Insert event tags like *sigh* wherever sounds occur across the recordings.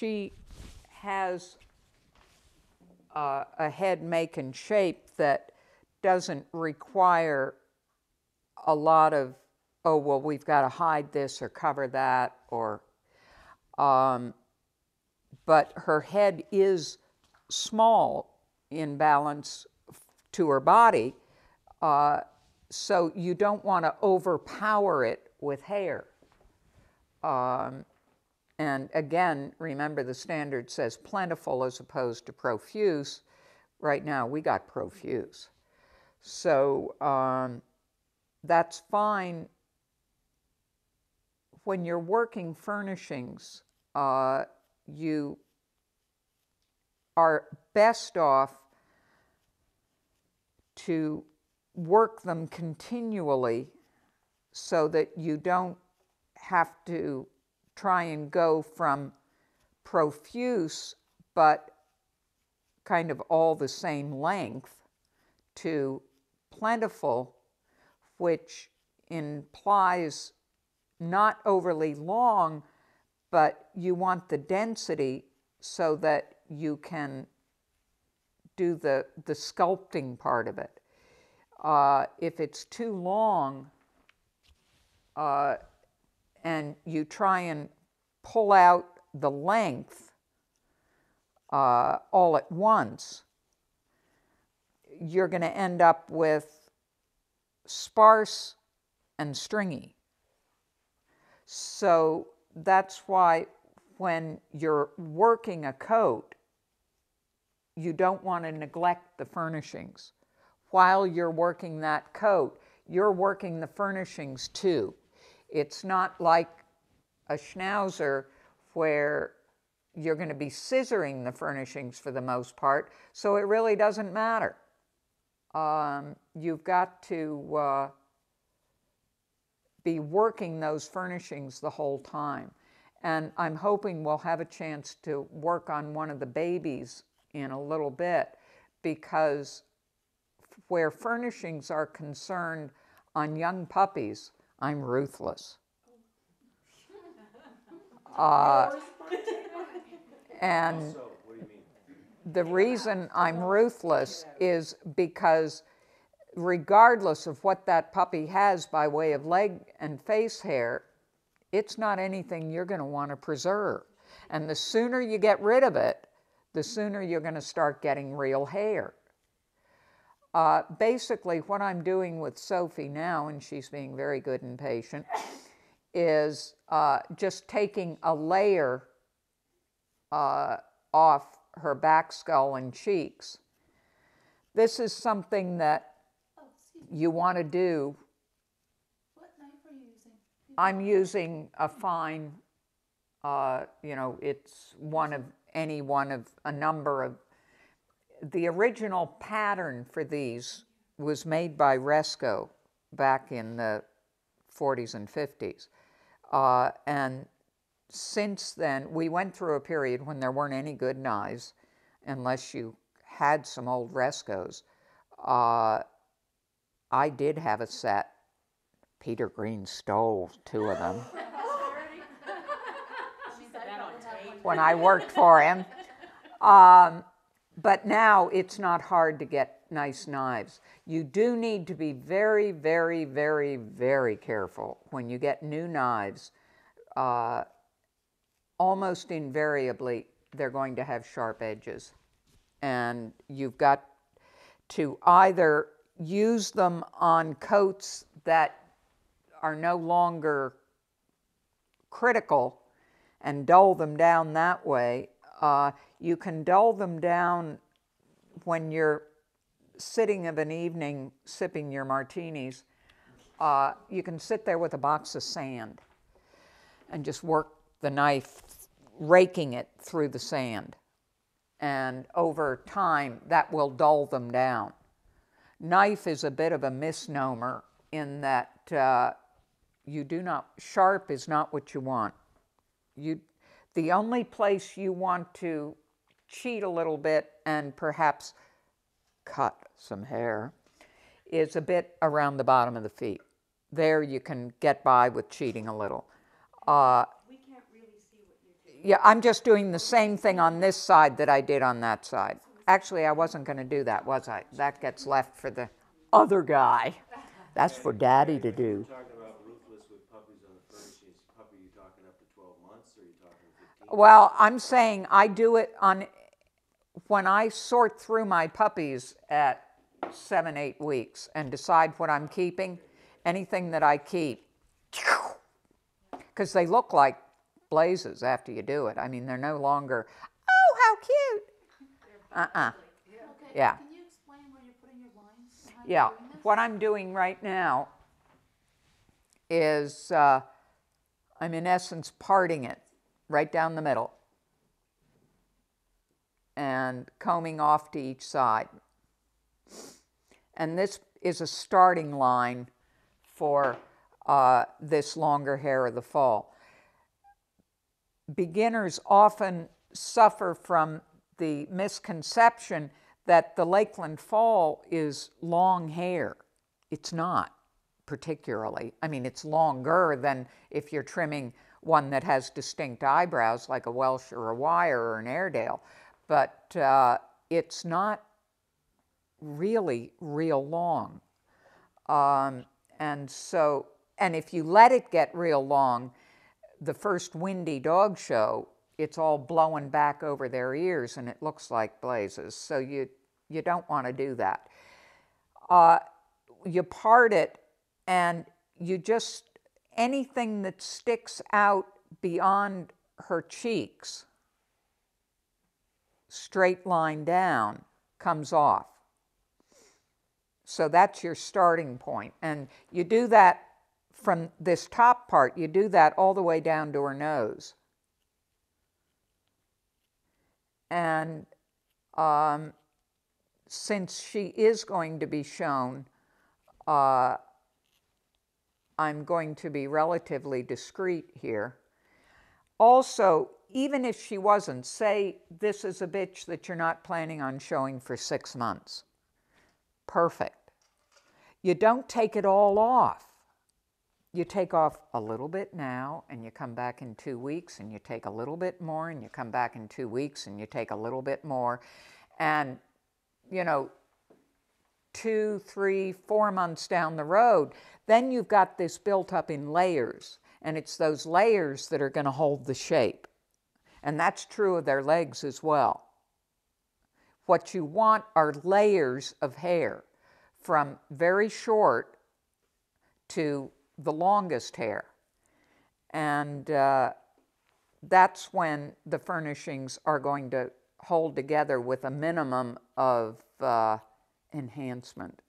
she has uh, a head make and shape that doesn't require a lot of, oh, well, we've got to hide this or cover that, or, um, but her head is small in balance to her body, uh, so you don't want to overpower it with hair. Um, and again, remember the standard says plentiful as opposed to profuse. Right now, we got profuse. So um, that's fine. When you're working furnishings, uh, you are best off to work them continually so that you don't have to try and go from profuse but kind of all the same length to plentiful, which implies not overly long, but you want the density so that you can do the, the sculpting part of it. Uh, if it's too long uh, and you try and pull out the length uh, all at once, you're going to end up with sparse and stringy. So that's why when you're working a coat, you don't want to neglect the furnishings. While you're working that coat, you're working the furnishings too. It's not like a schnauzer where you're going to be scissoring the furnishings for the most part, so it really doesn't matter. Um, you've got to uh, be working those furnishings the whole time. And I'm hoping we'll have a chance to work on one of the babies in a little bit because where furnishings are concerned on young puppies, I'm ruthless. *laughs* Uh, *laughs* and the reason I'm ruthless is because regardless of what that puppy has by way of leg and face hair, it's not anything you're going to want to preserve. And the sooner you get rid of it, the sooner you're going to start getting real hair. Uh, basically, what I'm doing with Sophie now, and she's being very good and patient, is uh, just taking a layer uh, off her back skull and cheeks. This is something that Oh, you want to do. What knife are you using? I'm using a fine, uh, you know, it's one of any one of a number of. The original pattern for these was made by Resco back in the 40s and 50s. Uh, and since then, we went through a period when there weren't any good knives unless you had some old Rescos. Uh, I did have a set. Peter Green stole two of them when I worked for him. Um, but now it's not hard to get nice knives. You do need to be very, very, very, very careful when you get new knives. Uh, almost invariably, they're going to have sharp edges. And you've got to either use them on coats that are no longer critical and dull them down that way. Uh, you can dull them down when you're sitting of an evening sipping your martinis. Uh, you can sit there with a box of sand and just work the knife, raking it through the sand. And over time, that will dull them down. Knife is a bit of a misnomer in that uh, you do not, sharp is not what you want. You, the only place you want to cheat a little bit and perhaps cut some hair is a bit around the bottom of the feet. There you can get by with cheating a little. Uh, We can't really see what you're Yeah, I'm just doing the same thing on this side that I did on that side. Actually, I wasn't going to do that, was I? That gets left for the other guy. That's for daddy to do. Talking about ruthless with puppies on the furnishings, puppy, you talking up to twelve months, or you talking fifteen? Well, I'm saying I do it on, when I sort through my puppies at seven, eight weeks and decide what I'm keeping, anything that I keep, because they look like blazes after you do it. I mean, they're no longer, oh, how cute. Uh-uh. Okay, Yeah. Can you explain where you're putting your lines Yeah, what I'm doing right now is uh, I'm in essence parting it right down the middle and combing off to each side. And this is a starting line for uh, this longer hair of the fall. Beginners often suffer from the misconception that the Lakeland Fall is long hair. It's not particularly. I mean, it's longer than if you're trimming one that has distinct eyebrows, like a Welsh or a Wire or an Airedale, but uh, it's not really real long. Um, and so, and if you let it get real long, the first windy dog show, it's all blowing back over their ears and it looks like blazes. So you, you don't want to do that. Uh, you part it and you just, anything that sticks out beyond her cheeks, straight line down, comes off. So that's your starting point. And you do that from this top part, you do that all the way down to her nose. And um, since she is going to be shown, uh, I'm going to be relatively discreet here. Also, even if she wasn't, say this is a bitch that you're not planning on showing for six months. Perfect. You don't take it all off. You take off a little bit now and you come back in two weeks and you take a little bit more and you come back in two weeks and you take a little bit more. And, you know, two, three, four months down the road, then you've got this built up in layers. And it's those layers that are going to hold the shape. And that's true of their legs as well. What you want are layers of hair from very short to the longest hair. And uh, that's when the furnishings are going to hold together with a minimum of uh, enhancement.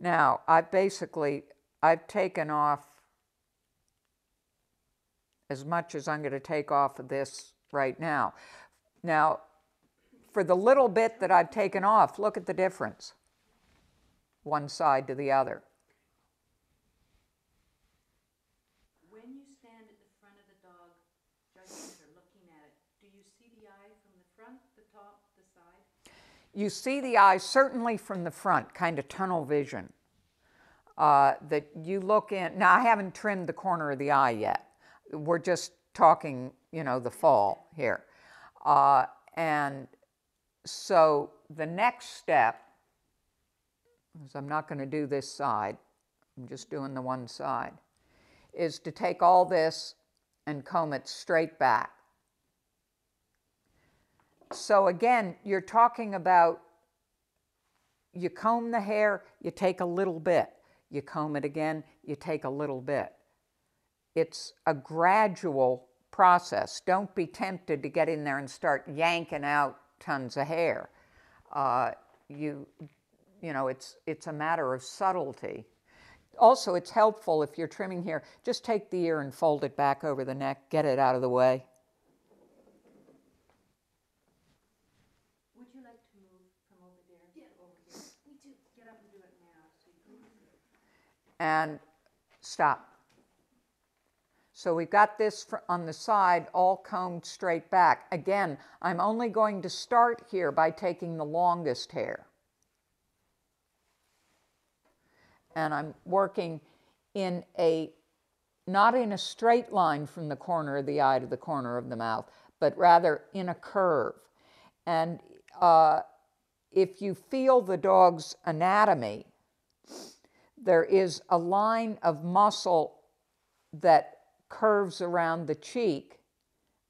Now, I've basically, I've taken off as much as I'm going to take off of this right now. Now, for the little bit that I've taken off, look at the difference, one side to the other. When you stand at the front of the dog, judging it or looking at it, do you see the eye from the front, the top, the side? You see the eye certainly from the front, kind of tunnel vision. Uh, that you look in. Now, I haven't trimmed the corner of the eye yet. We're just talking, you know, the fall here. Uh, and so the next step is I'm not going to do this side, I'm just doing the one side, is to take all this and comb it straight back. So again, you're talking about you comb the hair, you take a little bit. You comb it again, you take a little bit. It's a gradual process. Don't be tempted to get in there and start yanking out tons of hair. Uh, you, you know, it's, it's a matter of subtlety. Also, it's helpful if you're trimming here, just take the ear and fold it back over the neck, get it out of the way. Would you like to move from over there to over here? Me too. Get up and do it now, so you can. And stop. So we've got this on the side all combed straight back. Again, I'm only going to start here by taking the longest hair. and I'm working in a not in a straight line from the corner of the eye to the corner of the mouth, but rather in a curve. And uh, if you feel the dog's anatomy, there is a line of muscle that curves around the cheek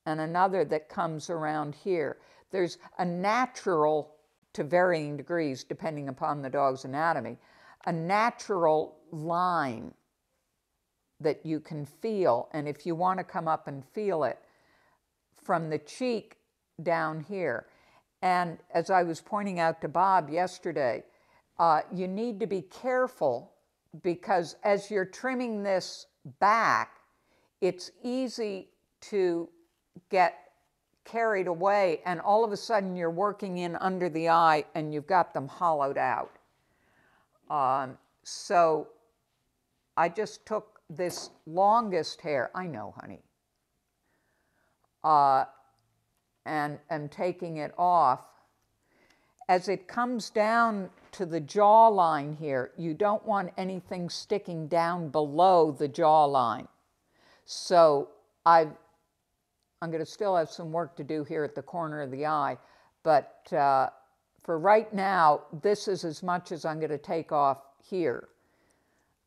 and another that comes around here. There's a natural, to varying degrees depending upon the dog's anatomy, a natural line that you can feel. And if you want to come up and feel it from the cheek down here. And as I was pointing out to Bob yesterday, uh, you need to be careful because as you're trimming this back, it's easy to get carried away, and all of a sudden you're working in under the eye and you've got them hollowed out. Um, so I just took this longest hair, I know, honey, uh, and am taking it off. As it comes down to the jawline here, you don't want anything sticking down below the jawline. So I've, I'm going to still have some work to do here at the corner of the eye, but uh, for right now, this is as much as I'm going to take off here.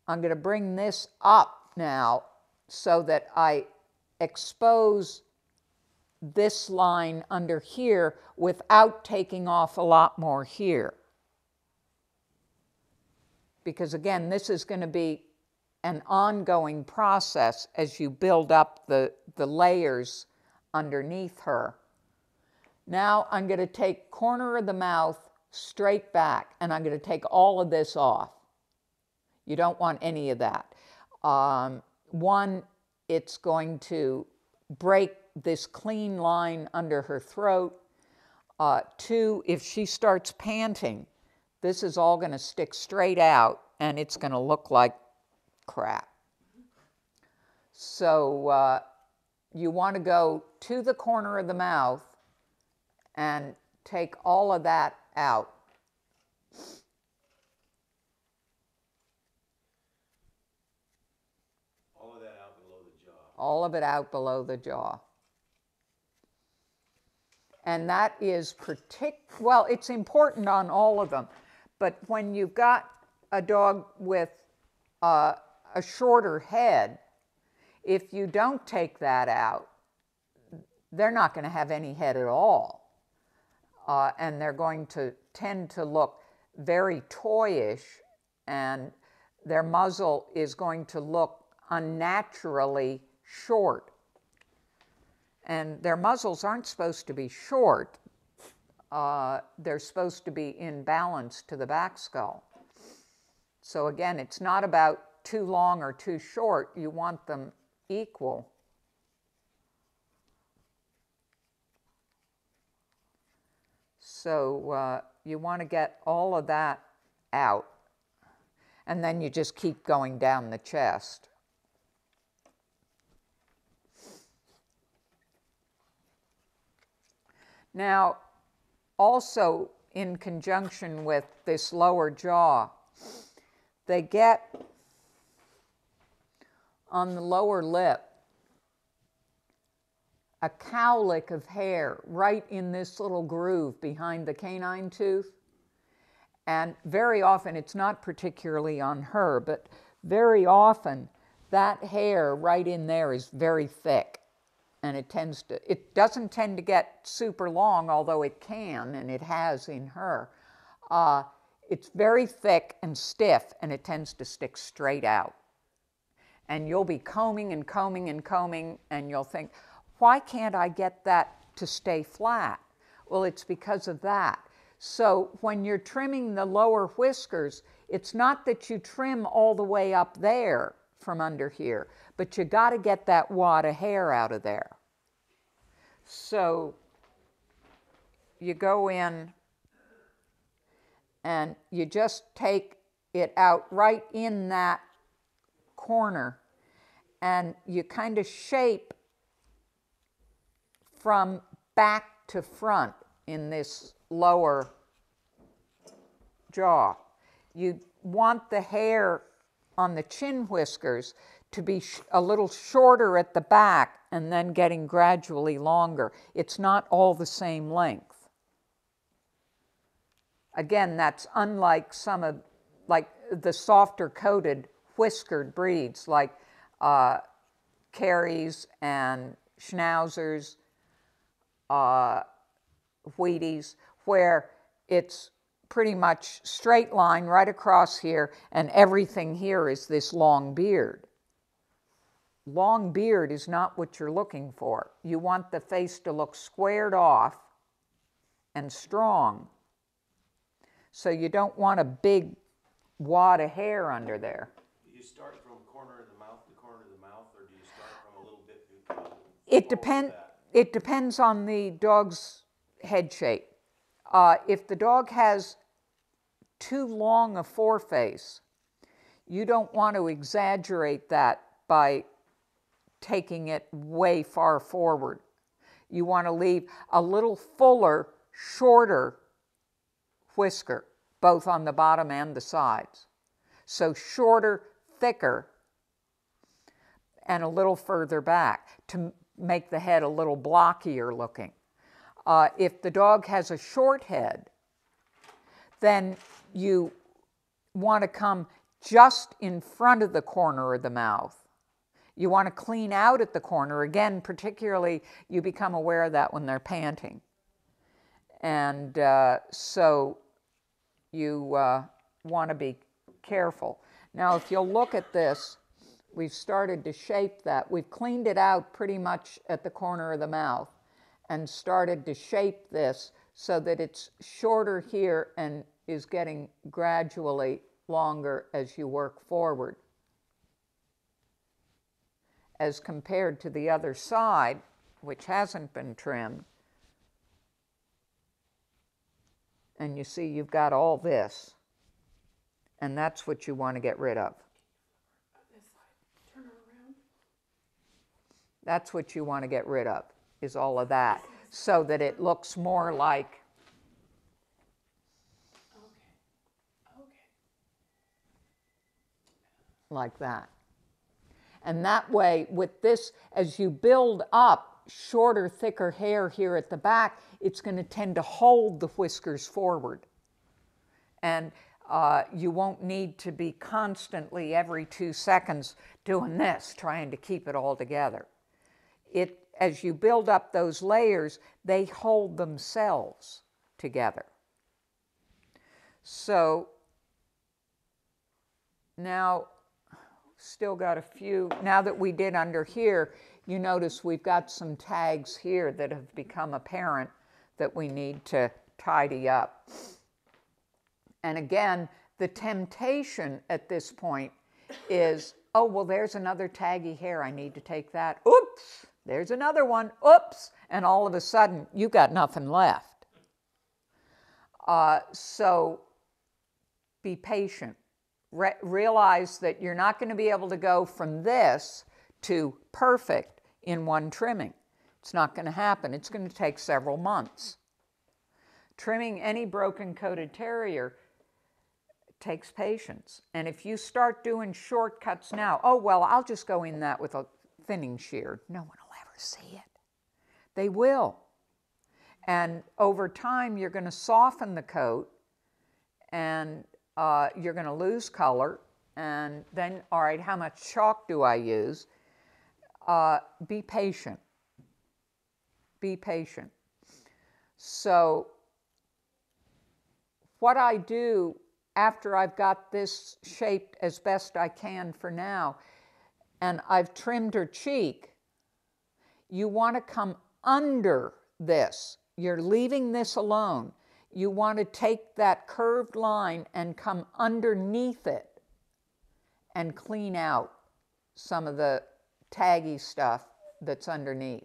I'm going to bring this up now so that I expose this line under here without taking off a lot more here. Because again, this is going to be an ongoing process as you build up the, the layers underneath her. Now I'm going to take corner of the mouth straight back and I'm going to take all of this off. You don't want any of that. Um, one, it's going to break this clean line under her throat. Uh, two, if she starts panting, this is all going to stick straight out and it's going to look like crap. So uh, you want to go to the corner of the mouth and take all of that out. All of that out below the jaw. all of it out below the jaw. And that is partic, well, it's important on all of them, but when you've got a dog with uh, a shorter head, if you don't take that out, they're not going to have any head at all. Uh, and they're going to tend to look very toyish, and their muzzle is going to look unnaturally short. And their muzzles aren't supposed to be short, uh, they're supposed to be in balance to the back skull. So, again, it's not about too long or too short, you want them equal. So, uh, you want to get all of that out. And then you just keep going down the chest. Now, also in conjunction with this lower jaw, they get on the lower lip a cowlick of hair right in this little groove behind the canine tooth. And very often, it's not particularly on her, but very often that hair right in there is very thick and it tends to it doesn't tend to get super long although it can and it has in her. Uh, it's very thick and stiff and it tends to stick straight out. And you'll be combing and combing and combing and you'll think why can't i get that to stay flat? Well it's because of that. So when you're trimming the lower whiskers it's not that you trim all the way up there from under here but you got to get that wad of hair out of there. So you go in and you just take it out right in that corner and you kind of shape from back to front in this lower jaw. You want the hair on the chin whiskers to be a little shorter at the back and then getting gradually longer. It's not all the same length. Again, that's unlike some of, like the softer coated whiskered breeds, like uh, Kerries and Schnauzers, uh, Wheaties, where it's pretty much straight line right across here, and everything here is this long beard. Long beard is not what you're looking for. You want the face to look squared off and strong. So you don't want a big wad of hair under there. Do you start from corner of the mouth to corner of the mouth, or do you start from a little bit? It below depend, that? it depends on the dog's head shape. Uh, if the dog has too long a foreface, you don't want to exaggerate that by taking it way far forward. You want to leave a little fuller, shorter whisker, both on the bottom and the sides. So shorter, thicker, and a little further back to make the head a little blockier looking. Uh, if the dog has a short head, then you want to come just in front of the corner of the mouth. You want to clean out at the corner. Again, particularly, you become aware of that when they're panting. And uh, so you uh, want to be careful. Now, if you'll look at this, we've started to shape that. We've cleaned it out pretty much at the corner of the mouth and started to shape this so that it's shorter here and is getting gradually longer as you work forward. As compared to the other side, which hasn't been trimmed. And you see, you've got all this. And that's what you want to get rid of. That's what you want to get rid of, is all of that, so that it looks more like like that. And that way, with this, as you build up shorter, thicker hair here at the back, it's going to tend to hold the whiskers forward. And uh, you won't need to be constantly, every two seconds, doing this, trying to keep it all together. It, as you build up those layers, they hold themselves together. So now still got a few. Now that we did under here, you notice we've got some tags here that have become apparent that we need to tidy up. And again, the temptation at this point is oh, well, there's another taggy hair. I need to take that. Oops, there's another one. Oops. And all of a sudden, you've got nothing left. Uh, so be patient re- realize that you're not going to be able to go from this to perfect in one trimming. It's not going to happen. It's going to take several months. Trimming any broken coated terrier takes patience. And if you start doing shortcuts now, oh, well, I'll just go in that with a thinning shear, no one will ever see it. They will. And over time, you're going to soften the coat and uh, you're going to lose color. And then, all right, how much chalk do I use? Uh, be patient. Be patient. So, what I do after I've got this shaped as best I can for now, and I've trimmed her cheek, you want to come under this. You're leaving this alone you want to take that curved line and come underneath it and clean out some of the taggy stuff that's underneath.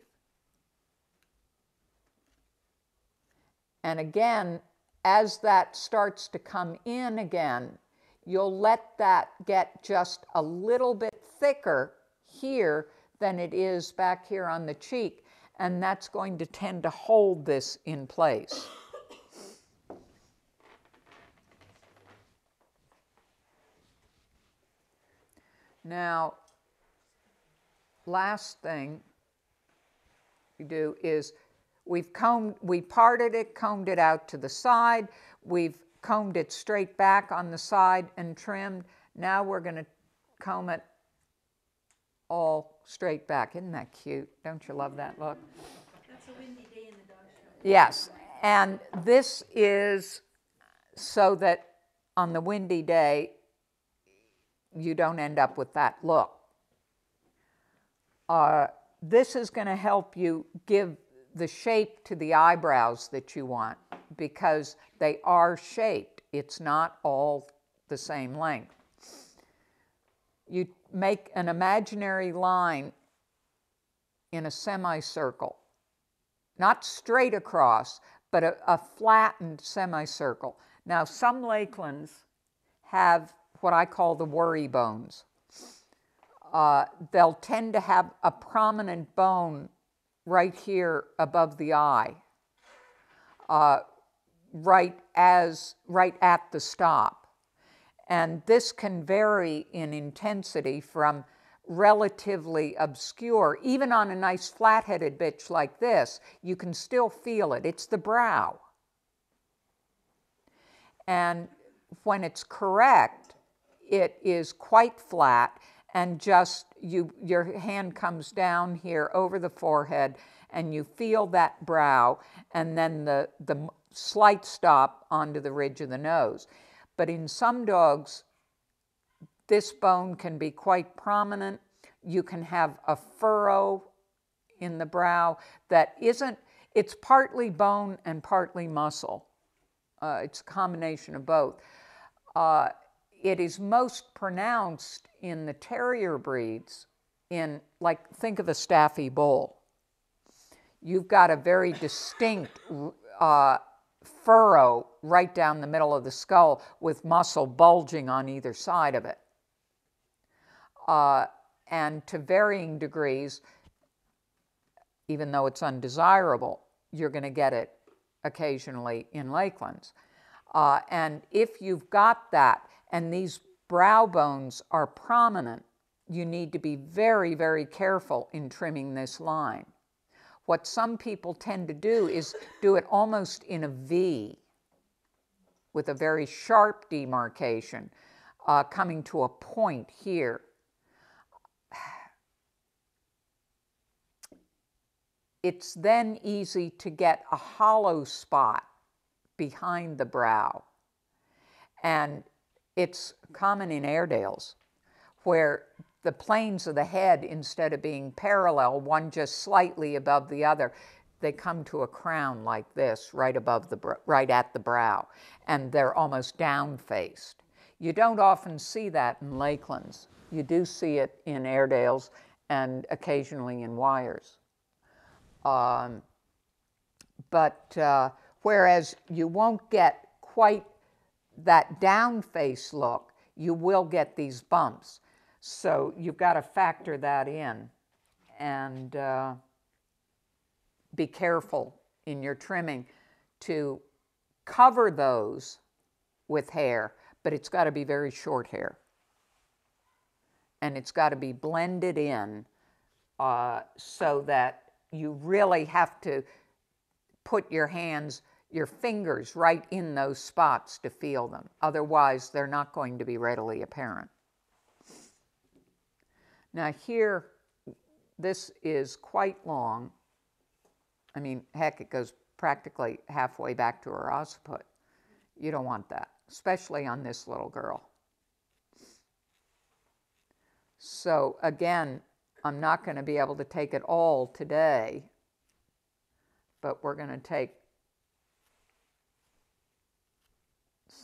And again, as that starts to come in again, you'll let that get just a little bit thicker here than it is back here on the cheek, and that's going to tend to hold this in place. Now, last thing we do is we've combed, we parted it, combed it out to the side, we've combed it straight back on the side and trimmed. Now we're going to comb it all straight back. Isn't that cute? Don't you love that look? That's a windy day in the dog show. Yes, and this is so that on the windy day, you don't end up with that look. Uh, this is going to help you give the shape to the eyebrows that you want because they are shaped. It's not all the same length. You make an imaginary line in a semicircle not straight across, but a, a flattened semicircle. Now, some lakelands have what I call the worry bones. Uh, they'll tend to have a prominent bone right here above the eye, uh, right as right at the stop, and this can vary in intensity from relatively obscure. Even on a nice flat headed bitch like this, you can still feel it. It's the brow. And when it's correct, it is quite flat and just you your hand comes down here over the forehead and you feel that brow and then the the slight stop onto the ridge of the nose. But in some dogs this bone can be quite prominent. You can have a furrow in the brow that isn't, it's partly bone and partly muscle. Uh, it's a combination of both. Uh, it is most pronounced in the terrier breeds, in like, think of a staffy bull. You've got a very distinct uh, furrow right down the middle of the skull with muscle bulging on either side of it uh, and to varying degrees, even though it's undesirable, you're going to get it occasionally in lakelands. Uh, and if you've got that and these brow bones are prominent, you need to be very, very careful in trimming this line. What some people tend to do is do it almost in a V with a very sharp demarcation uh, coming to a point here. it's then easy to get a hollow spot behind the brow. And it's common in Airedales where the planes of the head, instead of being parallel, one just slightly above the other, they come to a crown like this, right above the right at the brow, and they're almost down faced. You don't often see that in lakelands. You do see it in Airedales and occasionally in Wires. Um, but uh, whereas you won't get quite that down face look, you will get these bumps. So you've got to factor that in and uh, be careful in your trimming to cover those with hair, but it's got to be very short hair. And it's got to be blended in uh, so that you really have to put your hands, your fingers right in those spots to feel them. Otherwise, they're not going to be readily apparent. Now, here, this is quite long. I mean, heck, it goes practically halfway back to her occiput. You don't want that, especially on this little girl. So, again, I'm not going to be able to take it all today, but we're going to take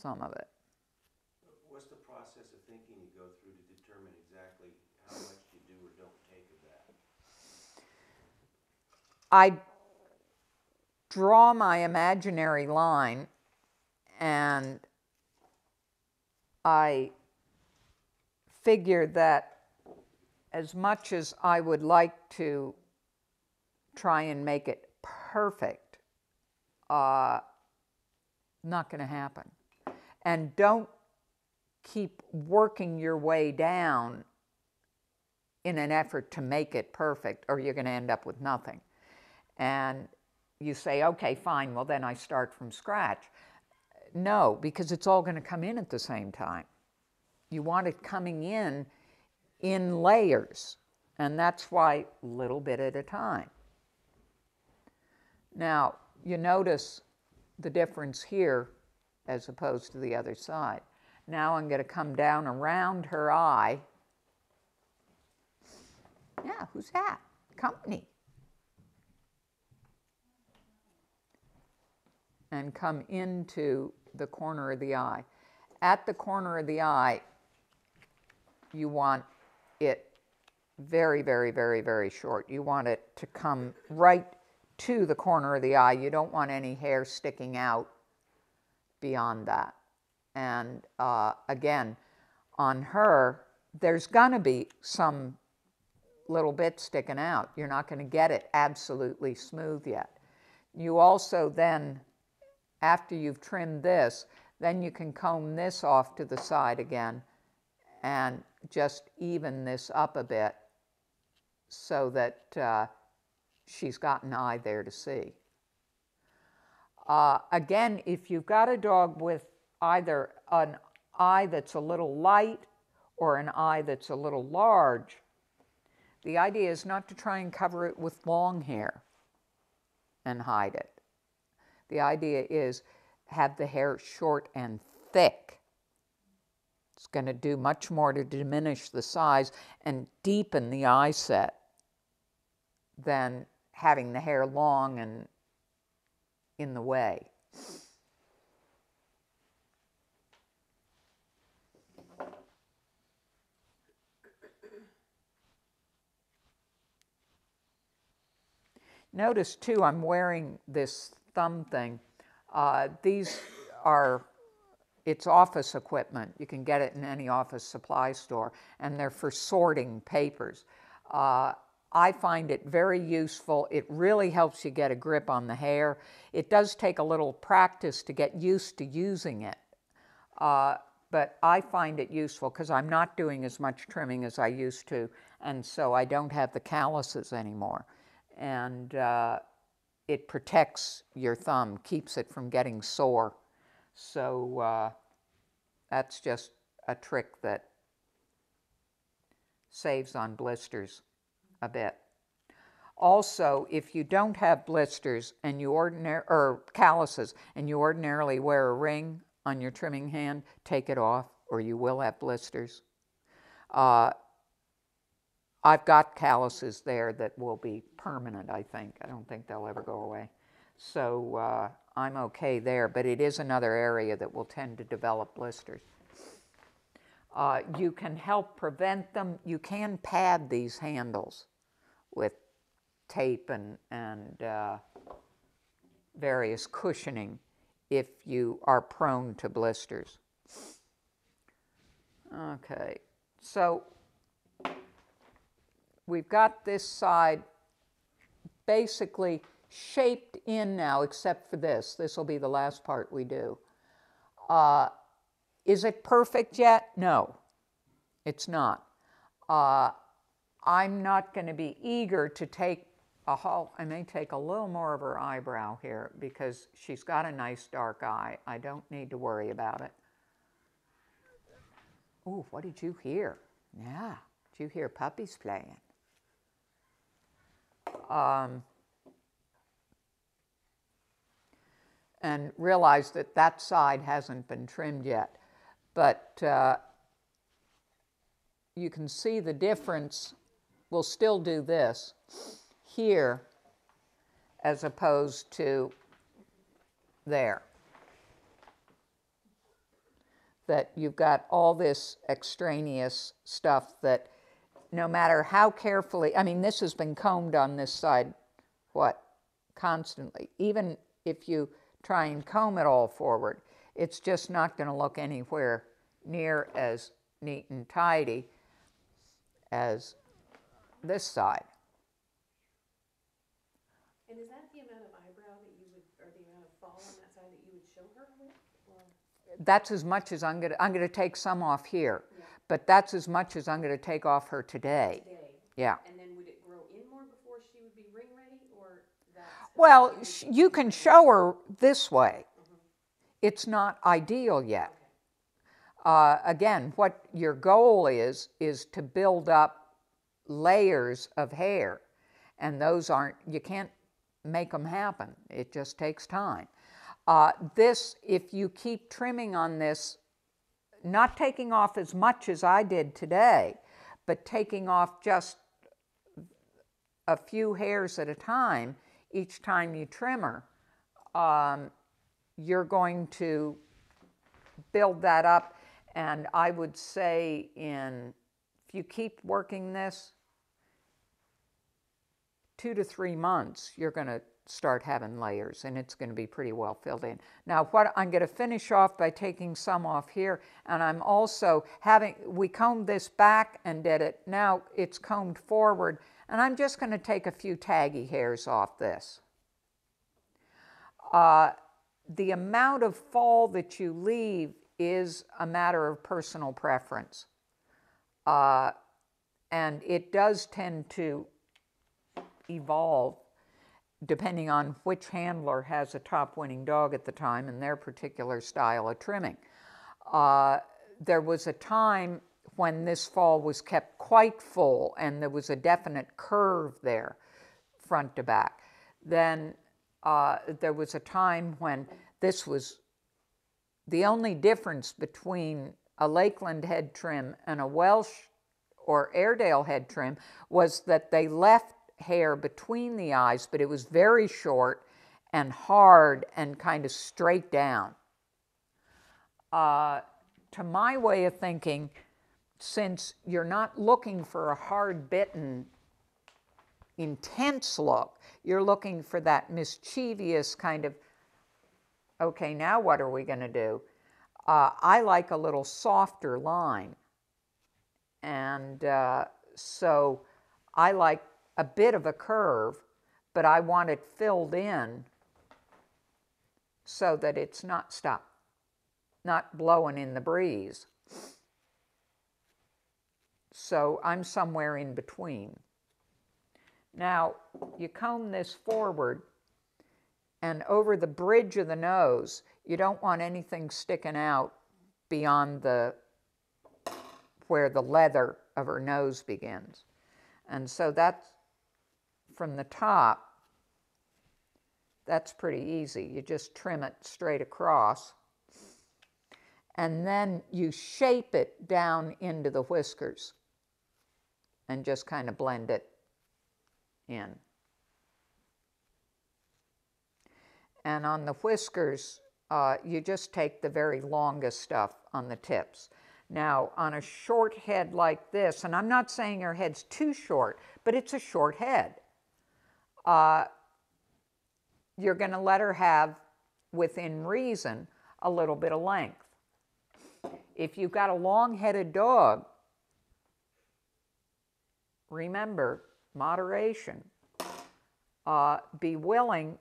some of it. What's the process of thinking you go through to determine exactly how much you do or don't take of that? I draw my imaginary line and I figure that as much as I would like to try and make it perfect, uh, not going to happen. And don't keep working your way down in an effort to make it perfect, or you're going to end up with nothing. And you say, okay, fine, well, then I start from scratch. No, because it's all going to come in at the same time. You want it coming in in layers, and that's why little bit at a time. Now, you notice the difference here as opposed to the other side. Now I'm going to come down around her eye. Yeah, who's that? Company. And come into the corner of the eye. At the corner of the eye, you want it very, very, very, very short. You want it to come right to the corner of the eye. You don't want any hair sticking out beyond that. And uh, again, on her, there's going to be some little bit sticking out. You're not going to get it absolutely smooth yet. You also then, after you've trimmed this, then you can comb this off to the side again and just even this up a bit so that uh, she's got an eye there to see. Uh, again, if you've got a dog with either an eye that's a little light or an eye that's a little large, the idea is not to try and cover it with long hair and hide it. The idea is have the hair short and thick. It's going to do much more to diminish the size and deepen the eye set than having the hair long and in the way. Notice too, I'm wearing this thumb thing. Uh, these are, it's office equipment. You can get it in any office supply store, and they're for sorting papers. Uh, I find it very useful. It really helps you get a grip on the hair. It does take a little practice to get used to using it. Uh, but I find it useful because I'm not doing as much trimming as I used to, and so I don't have the calluses anymore. And uh, it protects your thumb, keeps it from getting sore. So uh, that's just a trick that saves on blisters a bit. Also, if you don't have blisters and you ordinary or calluses and you ordinarily wear a ring on your trimming hand, take it off or you will have blisters. Uh, I've got calluses there that will be permanent, I think. I don't think they'll ever go away. So uh, I'm okay there, but it is another area that will tend to develop blisters. Uh, you can help prevent them. You can pad these handles with tape and, and uh, various cushioning if you are prone to blisters. Okay, so we've got this side basically shaped in now, except for this. This will be the last part we do. Uh, is it perfect yet? No, it's not. Uh, I'm not going to be eager to take a whole, I may take a little more of her eyebrow here because she's got a nice dark eye. I don't need to worry about it. Ooh, what did you hear? Yeah, did you hear puppies playing? Um, and realize that that side hasn't been trimmed yet. But uh, you can see the difference. We'll still do this here as opposed to there. That you've got all this extraneous stuff that no matter how carefully, I mean, this has been combed on this side, what, constantly. Even if you try and comb it all forward, it's just not going to look anywhere near as neat and tidy as this side. And is that the amount of eyebrow that you would, or the amount of fall on that side that you would show her with? Or, That's as much as I'm going to, I'm going to take some off here, Yeah. but that's as much as I'm going to take off her today. today, Yeah. And then would it grow in more before she would be ring ready, or? Well, sh- you can show her this way. It's not ideal yet. Uh, again, what your goal is, is to build up layers of hair. And those aren't, you can't make them happen. It just takes time. Uh, this, if you keep trimming on this, not taking off as much as I did today, but taking off just a few hairs at a time each time you trim her, um, you're going to build that up. And I would say, in if you keep working this, two to three months, you're going to start having layers and it's going to be pretty well filled in. Now, what I'm going to finish off by taking some off here, and I'm also having, we combed this back and did it. Now it's combed forward, and I'm just going to take a few taggy hairs off this. Uh, the amount of fall that you leave is a matter of personal preference. Uh, and it does tend to evolve depending on which handler has a top winning dog at the time and their particular style of trimming. Uh, there was a time when this fall was kept quite full and there was a definite curve there, front to back. Then uh, there was a time when this was the only difference between a Lakeland head trim and a Welsh or Airedale head trim was that they left hair between the eyes, but it was very short and hard and kind of straight down. Uh, to my way of thinking, since you're not looking for a hard bitten, intense look, you're looking for that mischievous kind of, okay, now what are we going to do? Uh, I like a little softer line. And uh, so I like a bit of a curve, but I want it filled in so that it's not stop, not blowing in the breeze. So I'm somewhere in between. Now, you comb this forward and over the bridge of the nose, you don't want anything sticking out beyond the where the leather of her nose begins. And so that's from the top, that's pretty easy. You just trim it straight across. And then you shape it down into the whiskers and just kind of blend it in. And on the whiskers, uh, you just take the very longest stuff on the tips. Now, on a short head like this, and I'm not saying her head's too short, but it's a short head. Uh, you're going to let her have, within reason, a little bit of length. If you've got a long headed dog, remember moderation. Uh, be willing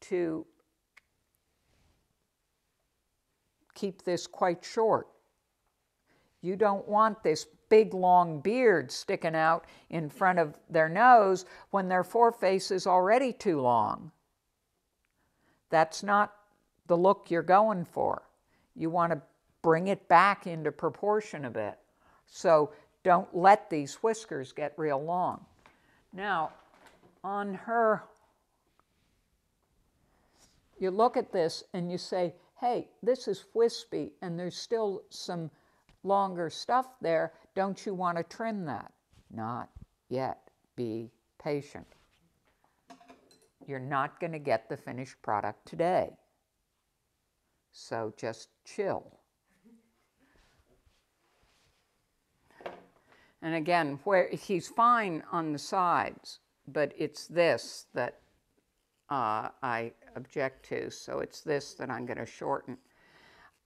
to keep this quite short. You don't want this big long beard sticking out in front of their nose when their foreface is already too long. That's not the look you're going for. You want to bring it back into proportion a bit. So don't let these whiskers get real long. Now, on her, you look at this and you say, hey, this is wispy and there's still some longer stuff there. Don't you want to trim that? Not yet. Be patient. You're not going to get the finished product today. So just chill. And again, where he's fine on the sides, but it's this that uh, I object to. So it's this that I'm going to shorten.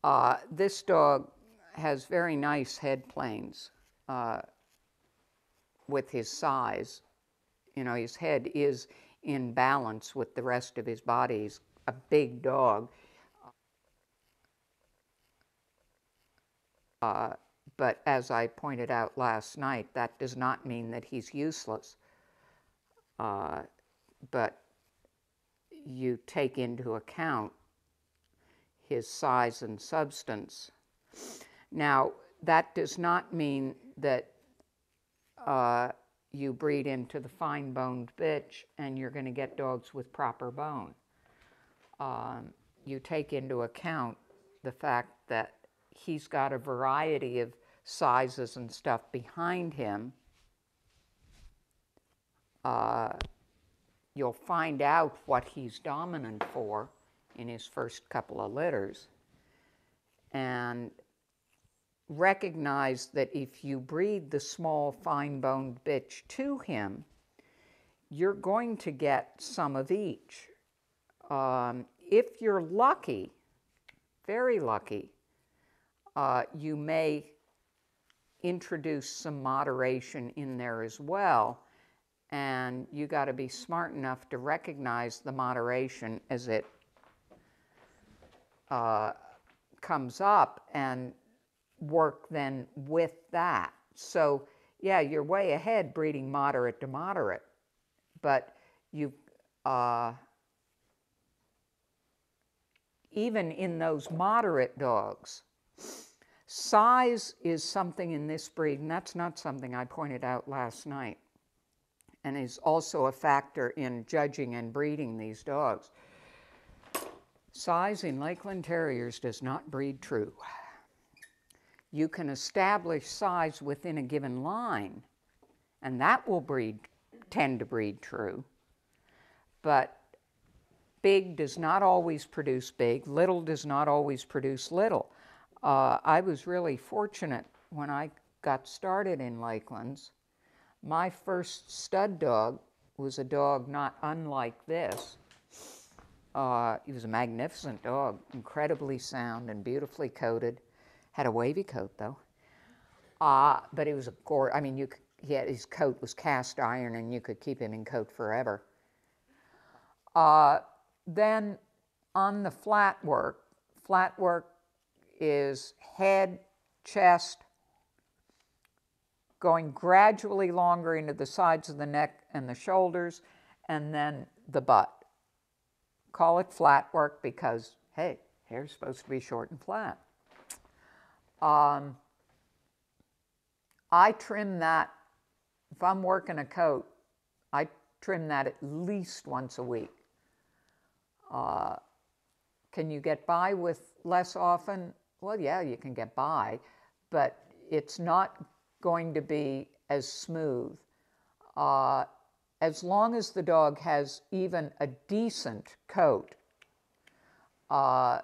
Uh, this dog has very nice head planes uh, with his size. You know, his head is in balance with the rest of his body. He's a big dog. Uh, but as I pointed out last night, that does not mean that he's useless. Uh, but you take into account his size and substance. Now, that does not mean that uh, you breed into the fine boned bitch and you're going to get dogs with proper bone. Um, you take into account the fact that he's got a variety of sizes and stuff behind him. Uh, you'll find out what he's dominant for in his first couple of litters. And recognize that if you breed the small, fine boned bitch to him, you're going to get some of each. Um, if you're lucky, very lucky, uh, you may introduce some moderation in there as well. And you got to be smart enough to recognize the moderation as it uh, comes up and work then with that. So, yeah, you're way ahead breeding moderate to moderate, but you, uh, even in those moderate dogs, size is something in this breed, and that's not something I pointed out last night, and is also a factor in judging and breeding these dogs. Size in Lakeland Terriers does not breed true. You can establish size within a given line, and that will breed, tend to breed true. But big does not always produce big, little does not always produce little. Uh, I was really fortunate when I got started in Lakelands. My first stud dog was a dog not unlike this. Uh, he was a magnificent dog, incredibly sound and beautifully coated. Had a wavy coat though. Uh, but he was a gore. I mean, you could, he had, his coat was cast iron, and you could keep him in coat forever. Uh, then on the flat work, flat work is head, chest, going gradually longer into the sides of the neck and the shoulders, and then the butt. Call it flat work because, hey, hair's supposed to be short and flat. Um, I trim that, if I'm working a coat, I trim that at least once a week. Uh, can you get by with less often? Well, yeah, you can get by, but it's not going to be as smooth. Uh, as long as the dog has even a decent coat, uh,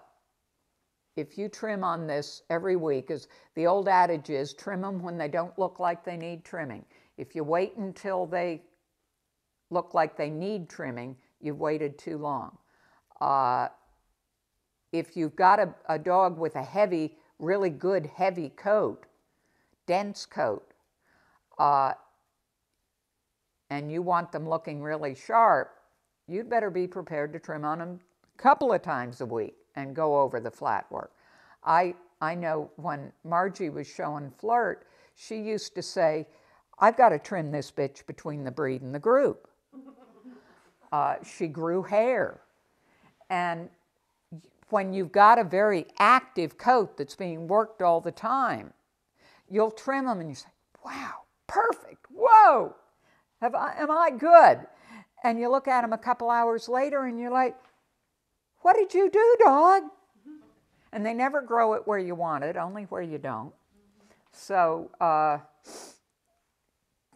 if you trim on this every week, as the old adage is, trim them when they don't look like they need trimming. If you wait until they look like they need trimming, you've waited too long. Uh, if you've got a, a dog with a heavy, really good heavy coat, dense coat, uh, and you want them looking really sharp, you'd better be prepared to trim on them a couple of times a week and go over the flat work. I, I know when Margie was showing Flirt, she used to say, I've got to trim this bitch between the breed and the group. *laughs* Uh, she grew hair. And when you've got a very active coat that's being worked all the time, you'll trim them and you say, wow, perfect, whoa, have I, am I good? And you look at them a couple hours later and you're like, what did you do, dog? And they never grow it where you want it, only where you don't. So uh,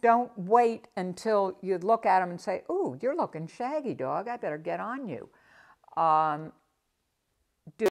don't wait until you look at them and say, ooh, you're looking shaggy, dog. I better get on you. Um,